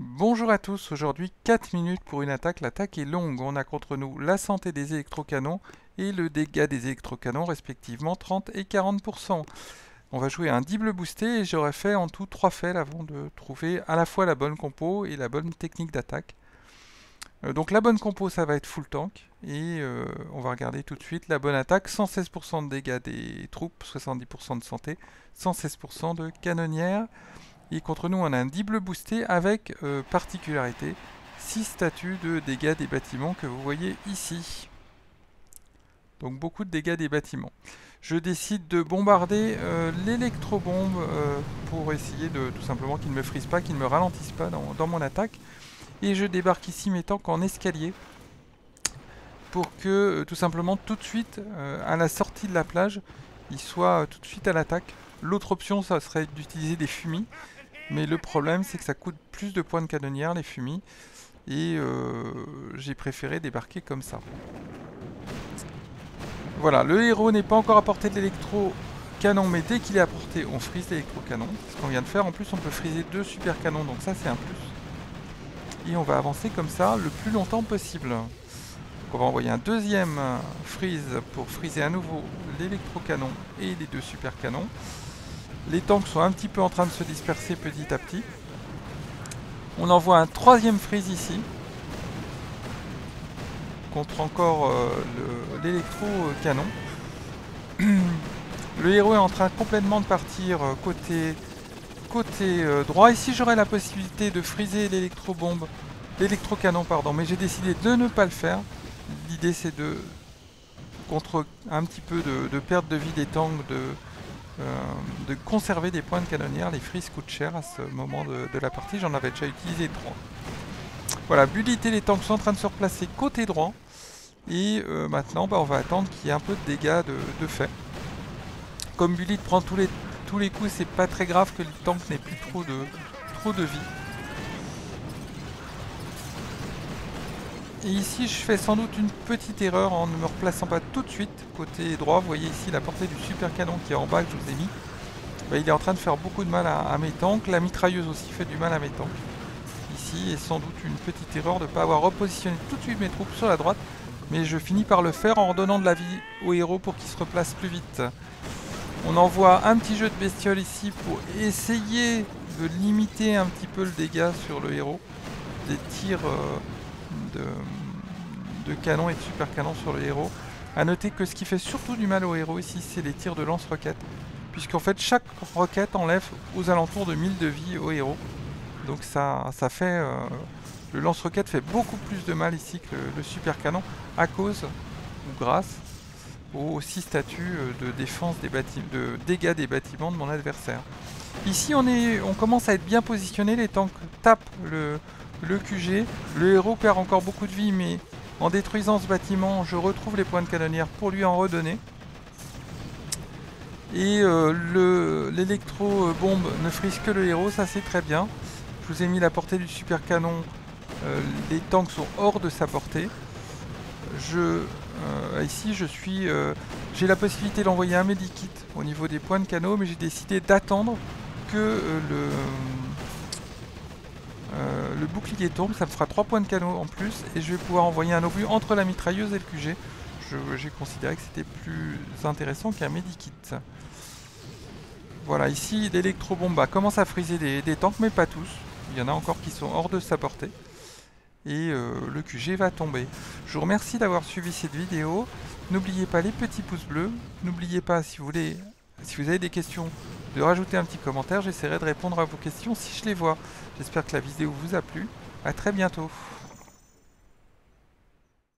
Bonjour à tous, aujourd'hui 4 minutes pour une attaque. L'attaque est longue, on a contre nous la santé des électrocanons et le dégât des électrocanons respectivement 30 et 40%. On va jouer un double boosté et j'aurais fait en tout 3 faits avant de trouver à la fois la bonne compo et la bonne technique d'attaque. Euh, donc la bonne compo ça va être full tank et euh, on va regarder tout de suite la bonne attaque 116% de dégâts des troupes, 70% de santé, 116% de canonnière. Et contre nous, on a un double boosté avec euh, particularité 6 statuts de dégâts des bâtiments que vous voyez ici. Donc beaucoup de dégâts des bâtiments. Je décide de bombarder euh, l'électrobombe euh, pour essayer de tout simplement qu'il ne me frise pas, qu'il ne me ralentisse pas dans, mon attaque. Et je débarque ici mes tanks en escalier pour que tout simplement tout de suite à la sortie de la plage, il soit tout de suite à l'attaque. L'autre option, ça serait d'utiliser des fumis. Mais le problème, c'est que ça coûte plus de points de canonnière, les fumis. Et euh, j'ai préféré débarquer comme ça. Voilà, le héros n'est pas encore à de l'électro-canon, mais dès qu'il est à portée, on frise l'électro-canon. C'est ce qu'on vient de faire. En plus, on peut friser deux super canons, donc ça, c'est un plus. Et on va avancer comme ça le plus longtemps possible. On va envoyer un deuxième freeze pour friser à nouveau l'électro-canon et les deux super canons. Les tanks sont un petit peu en train de se disperser petit à petit. On envoie un troisième freeze ici. Contre encore euh, l'électro-canon. Le héros est en train complètement de partir euh, côté, euh, droit. Ici j'aurais la possibilité de friser l'électro-bombe, l'électro-canon pardon, mais j'ai décidé de ne pas le faire. L'idée c'est de contre un petit peu de, de, perte de vie des tanks, de, de conserver des points de canonnière. Les frises coûtent cher à ce moment de, la partie, j'en avais déjà utilisé 3. Voilà, Bullet et les tanks sont en train de se replacer côté droit. Et euh, maintenant, bah, on va attendre qu'il y ait un peu de dégâts de, fait. Comme Bullet prend tous les, tous les coups, c'est pas très grave que le tank n'ait plus trop de, trop de vie. Et ici, je fais sans doute une petite erreur en ne me replaçant pas tout de suite côté droit. Vous voyez ici la portée du super canon qui est en bas que je vous ai mis. Bah, il est en train de faire beaucoup de mal à, mes tanks. La mitrailleuse aussi fait du mal à mes tanks. Ici, et sans doute une petite erreur de ne pas avoir repositionné tout de suite mes troupes sur la droite. Mais je finis par le faire en redonnant de la vie au héros pour qu'il se replace plus vite. On envoie un petit jeu de bestiole ici pour essayer de limiter un petit peu le dégât sur le héros. Des tirs... Euh, de, canon et de super canon sur le héros. A noter que ce qui fait surtout du mal au héros ici, c'est les tirs de lance-roquettes. Puisqu'en fait, chaque roquette enlève aux alentours de 1000 de vie au héros. Donc ça, ça fait... Euh, le lance-roquette fait beaucoup plus de mal ici que le, super canon à cause ou grâce aux 6 statuts euh, de défense des bâtiments, de dégâts des bâtiments de mon adversaire. Ici, on, on commence à être bien positionné. Les tanks tapent le, le QG. Le héros perd encore beaucoup de vie, mais en détruisant ce bâtiment, je retrouve les points de canonnière pour lui en redonner. Et euh, l'électro-bombe ne frise que le héros, ça c'est très bien. Je vous ai mis la portée du super canon. Euh, les tanks sont hors de sa portée. Je, euh, ici, je suis, j'ai la possibilité d'envoyer un medikit au niveau des points de canot, mais j'ai décidé d'attendre que le euh, le bouclier tombe, ça me fera 3 points de canot en plus et je vais pouvoir envoyer un obus entre la mitrailleuse et le QG. J'ai considéré que c'était plus intéressant qu'un medikit. Voilà, ici l'électrobomba commence à friser des, tanks, mais pas tous. Il y en a encore qui sont hors de sa portée. Et euh, le QG va tomber. Je vous remercie d'avoir suivi cette vidéo. N'oubliez pas les petits pouces bleus. N'oubliez pas, si vous avez des questions, de rajouter un petit commentaire. J'essaierai de répondre à vos questions si je les vois. J'espère que la vidéo vous a plu. A très bientôt.